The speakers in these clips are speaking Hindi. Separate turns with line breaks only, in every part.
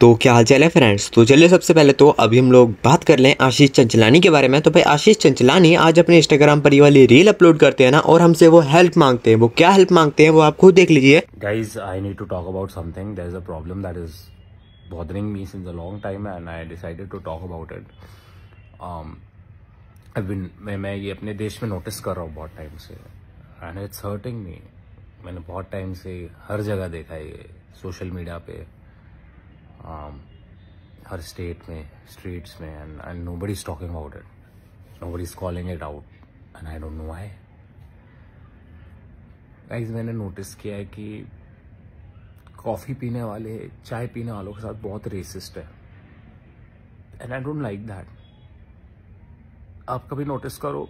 तो क्या हाल चाल है फ्रेंड्स तो चलिए सबसे पहले तो अभी हम लोग बात कर लें आशीष चंचलानी के बारे में। तो भाई आशीष चंचलानी आज अपने इंस्टाग्राम पर ये वाली रील अपलोड करते हैं ना, और हमसे वो हेल्प मांगते हैं। वो क्या हेल्प मांगते हैं वो आप खुद देख लीजिए।
Guys, i need to talk about something. There's a problem that is bothering me since a long time and i decided to talk about it. Um मैं मैं ये अपने देश में नोटिस कर रहा हूँ बहुत टाइम से। एंड इट्स हर्टिंग मी मैंने बहुत टाइम से हर जगह देखा है ये सोशल मीडिया पे। हर स्टेट में स्ट्रीट्स में and and nobody is talking about it nobody is calling it out and I don't know why guys मैंने नोटिस किया है कि कॉफ़ी पीने वाले, चाय पीने वालों के साथ बहुत रेसिस्ट है. And I don't like that आप कभी नोटिस करो,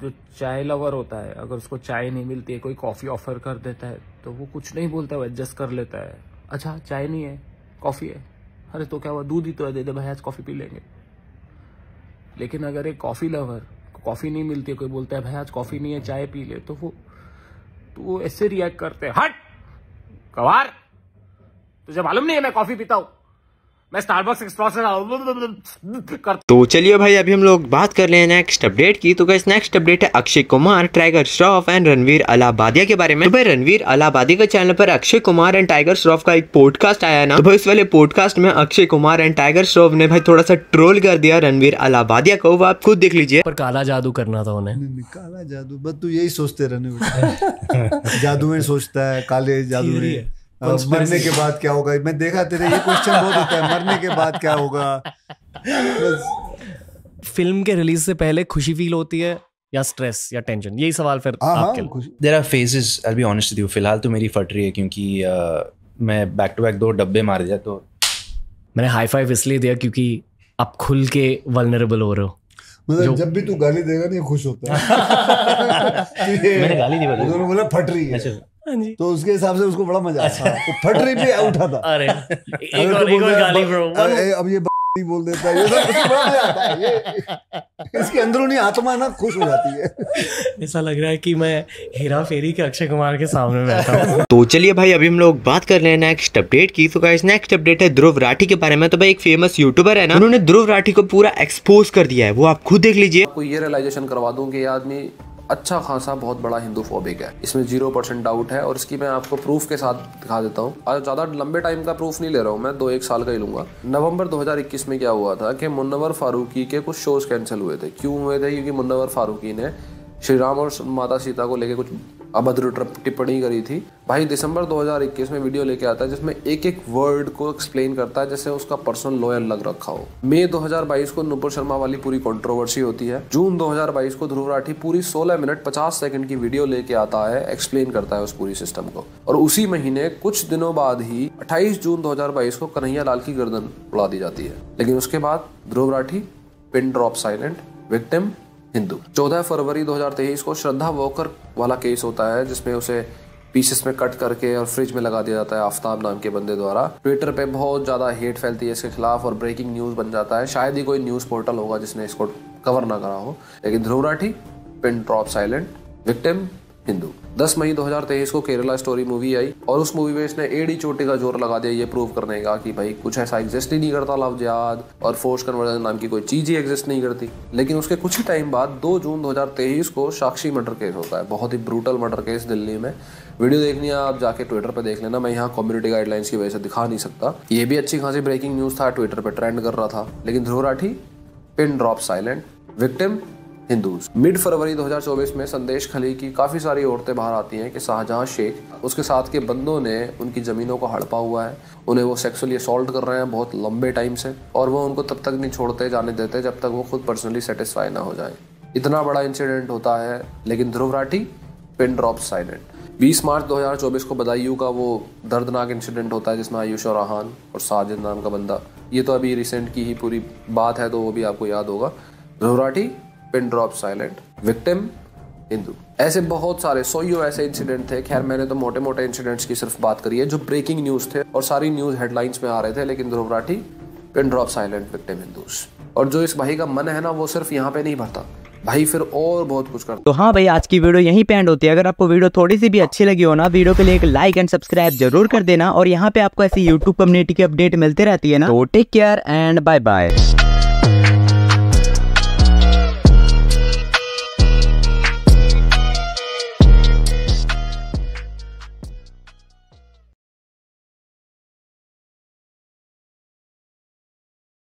जो चाय लवर होता है, अगर उसको चाय नहीं मिलती है, कोई कॉफ़ी ऑफ़र कर देता है तो वो कुछ नहीं बोलता है वो एडजस्ट कर लेता है. अच्छा चाय नहीं है कॉफ़ी है. अरे तो क्या हुआ? दूध ही तो है, दे दे भाई आज कॉफ़ी पी लेंगे। लेकिन अगर एक कॉफ़ी लवर कॉफ़ी नहीं मिलती कोई बोलता है भाई आज कॉफ़ी नहीं है, चाय पी ले तो वो तो वो ऐसे रिएक्ट करते हैं। हट! कवार तुझे मालूम नहीं है मैं कॉफ़ी पीता हूँ। मैं स्टारबक्स
तो चलिए भाई अभी हम लोग बात कर रहे हैं नेक्स्ट अपडेट की। तो गाइस नेक्स्ट अपडेट है अक्षय कुमार टाइगर श्रॉफ एंड रणवीर अलाबादिया के बारे में। तो भाई रणवीर अलाबादी के चैनल पर अक्षय कुमार एंड टाइगर श्रॉफ का एक पॉडकास्ट आया ना? तो भाई इस वाले पॉडकास्ट में अक्षय कुमार एंड टाइगर श्रॉफ ने भाई थोड़ा सा ट्रोल कर दिया रणवीर अलाबादिया को। वो आप खुद देख लीजिए।
पर काला जादू करना था उन्हें।
काला जादू बस तू यही सोचते रहने जादू में सोचता है काले जादू में। मरने के बाद क्या होगा? मैं देखा तेरे ये क्वेश्चन बहुत होता है मरने के बाद क्या होगा?
फ़िल्म के रिलीज़ से पहले खुशी फील होती है या स्ट्रेस या टेंशन यही सवाल फिर
हाँ
आपके
हाँ खुश-
there are phases I be honest you फ़िलहाल तो मेरी फट रही है क्योंकि मैं बैक टू बैक दो डब्बे मार दिया तो
मैंने हाई फाइव इसलिए दिया क्योंकि आप खुल के वल्नरेबल हो रहे हो।
मतलब जब भी तू गाली देगा नहीं खुश होता है।
मैंने गाली दी बोली।
फट रही
अच्छा
है।
जी
तो उसके हिसाब से उसको बड़ा मज़ा आया। वो फट रही पे उठा था।
अरे एक और एक और गाली ब्रो
अरे, अब ये नहीं बोल देता है ये सब उसको बड़ा मज़ा आता है ये इसकी अंदरूनी आत्मा ना खुश हो जाती है।
ऐसा लग रहा है कि मैं हेरा फेरी के अक्षय कुमार के सामने बैठा हूँ।
तो चलिए भाई अभी हम लोग बात कर रहे हैं नेक्स्ट अपडेट की। तो गाइस नेक्स्ट अपडेट है ध्रुव राठी के बारे में। तो भाई एक फ़ेमस यूट्यूबर है ना उन्होंने ध्रुव राठी को पूरा एक्सपोज कर दिया है। वो आप खुद देख लीजिए।
आपको ये रियलाइजेशन करवा दूँ कि आदमी अच्छा खासा बहुत बड़ा हिंदू फोबिक है। इसमें ज़ीरो परसेंट डाउट है और इसकी मैं आपको प्रूफ के साथ दिखा देता हूँ। और ज़्यादा लंबे टाइम का प्रूफ नहीं ले रहा हूँ मैं, दो एक साल का ही लूँगा। नवंबर 2021 में क्या हुआ था कि मुन्नवर फारूकी के कुछ शोज़ कैंसिल हुए थे। क्यों हुए थे? क्योंकि मुन्नवर फारूकी ने श्री राम और माता सीता को लेके कुछ अभद्र टिप्पणी करी थी। भाई, दिसंबर 2021 में वीडियो लेके आता है जिसमें एक एक वर्ड को एक्सप्लेन करता है, जैसे उसका पर्सनल लॉयर लग रखा हो। मई 2022 को नुपुर शर्मा वाली पूरी कंट्रोवर्सी होती है। जून 2022 को ध्रुव राठी पूरी 16 मिनट 50 सेकंड की वीडियो लेके आता है एक्सप्लेन करता है उस पूरी सिस्टम को। और उसी महीने, कुछ दिनों बाद ही 28 जून 2022 को कन्हैया लाल की गर्दन उड़ा दी जाती है। लेकिन उसके बाद Dhruv Rathee pin drop silent victim Hindu. 14 फरवरी 2023 को श्रद्धा वोकर वाला केस होता है, जिसमें उसे पीसेस में कट करके और फ्रिज में लगा दिया जाता है आफ्ताब नाम के बंदे द्वारा। ट्विटर पे बहुत ज़्यादा हेट फैलती है इसके खिलाफ और ब्रेकिंग न्यूज़ बन जाता है। शायद ही कोई न्यूज़ पोर्टल होगा जिसने इसको कवर ना करा हो। लेकिन Dhruv Rathee pin drop silent victim Hindu 10 मई 2023 को केरला स्टोरी मूवी आई और उस मूवी में इसने एडी चोटी का ज़ोर लगा दिया, ये प्रूव करने का कि भाई कुछ ऐसा एग्जिस्ट ही नहीं करता लव जिहाद और फोर्स कन्वर्जन नाम की कोई चीज़ ही एग्जिस्ट नहीं करती। लेकिन उसके कुछ ही टाइम बाद 2 जून 2023 को साक्षी मर्डर केस होता है, बहुत ही ब्रूटल मर्डर केस दिल्ली में। वीडियो देखनी है, आप जाके ट्विटर पर देख लेना, मैं यहाँ कम्युनिटी गाइडलाइंस की वजह से दिखा नहीं सकता। ये भी अच्छी खासी ब्रेकिंग न्यूज़ था ट्विटर पर ट्रेंड कर रहा था, लेकिन Dhruv Rathee pin drop silent victim Hindus. Mid फरवरी 2024 में संदेश खली की काफ़ी सारी औरतें बाहर आती हैं कि शाहजहां शेख उसके साथ के बंदों ने उनकी जमीनों को हड़पा हुआ है। उन्हें वो सेक्सुअली असॉल्ट कर रहे हैं बहुत लंबे टाइम से और वो उनको तब तक नहीं छोड़ते, जाने देते जब तक वो खुद पर्सनली सेटिस्फाई ना हो जाए। इतना बड़ा इंसिडेंट होता है, लेकिन Dhruv Rathee pin drop silent 20 मार्च 2024 को बदायूं का वो दर्दनाक इंसिडेंट होता है, जिसमें आयुष और रहान और साजिद नाम का बंदा। ये तो अभी रिसेंट की ही पूरी बात है तो वो भी आपको याद होगा। Dhruv Rathee pin drop silent, victim Hindu ऐसे बहुत सारे सोयो ऐसे इंसिडेंट थे। खैर, मैंने तो मोटे मोटे इंसिडेंट्स की सिर्फ़ बात करी है, जो ब्रेकिंग न्यूज़ थे और सारी न्यूज़ हेडलाइंस में आ रहे थे, लेकिन Dhruv Rathee, pin drop silent, victim Hindus और जो इस भाई का मन है ना, वो सिर्फ़ यहाँ पे नहीं भरता। भाई फिर और बहुत कुछ कर
तो हाँ भाई, आज की वीडियो यहीं पे एंड होती है। अगर आपको वीडियो थोड़ी सी भी अच्छी लगी हो ना, वीडियो के लिए एक लाइक एंड सब्सक्राइब ज़रूर कर देना। और यहाँ पे आपको ऐसी यूट्यूब कम्युनिटी की अपडेट मिलती रहती है ना। तो take care and bye bye